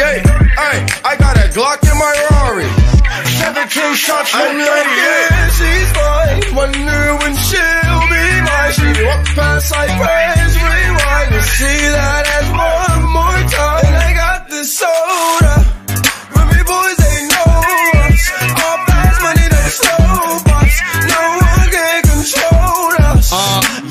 38. Ay, I got a Glock in my Rari. 17 shots from like, Yeah, she's fine. Wonder when she'll be mine. She walk past I praise rewind. You see that as one more time. And I got the soda. Ruby boys, they know us. All fast money, they slow box. No one can control us. Uh,